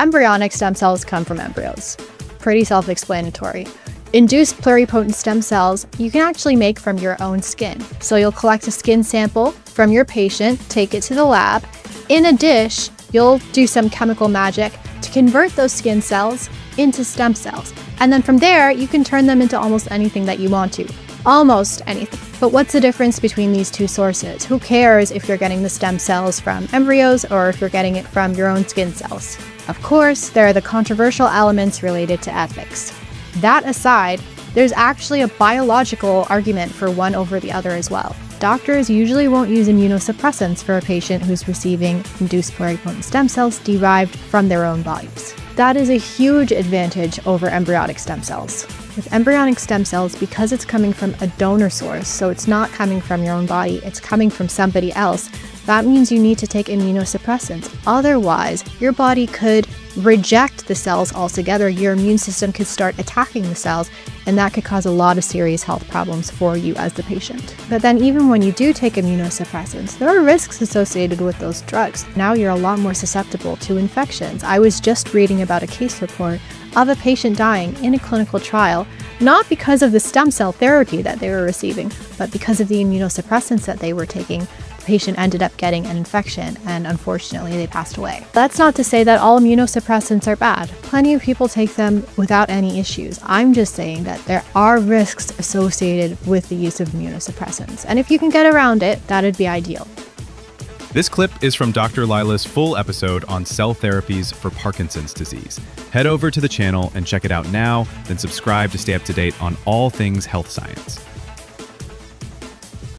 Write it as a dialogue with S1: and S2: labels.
S1: Embryonic stem cells come from embryos. Pretty self explanatory. Induced pluripotent stem cells you can actually make from your own skin. So you'll collect a skin sample from your patient, take it to the lab. In a dish, you'll do some chemical magic to convert those skin cells into stem cells. And then from there, you can turn them into almost anything that you want to. Almost anything. But what's the difference between these two sources? Who cares if you're getting the stem cells from embryos or if you're getting it from your own skin cells? Of course, there are the controversial elements related to ethics. That aside, there's actually a biological argument for one over the other as well. Doctors usually won't use immunosuppressants for a patient who's receiving induced pluripotent stem cells derived from their own bodies. That is a huge advantage over embryonic stem cells. With embryonic stem cells, because it's coming from a donor source, so it's not coming from your own body, it's coming from somebody else, that means you need to take immunosuppressants. Otherwise, your body could reject the cells altogether. Your immune system could start attacking the cells, and that could cause a lot of serious health problems for you as the patient. But then, even when you do take immunosuppressants, there are risks associated with those drugs. Now you're a lot more susceptible to infections. I was just reading about a case report of a patient dying in a clinical trial, not because of the stem cell therapy that they were receiving, but because of the immunosuppressants that they were taking patient ended up getting an infection and unfortunately they passed away. That's not to say that all immunosuppressants are bad. Plenty of people take them without any issues. I'm just saying that there are risks associated with the use of immunosuppressants. And if you can get around it, that'd be ideal.
S2: This clip is from Dr. Lyla's full episode on cell therapies for Parkinson's disease. Head over to the channel and check it out now, then subscribe to stay up to date on all things health science.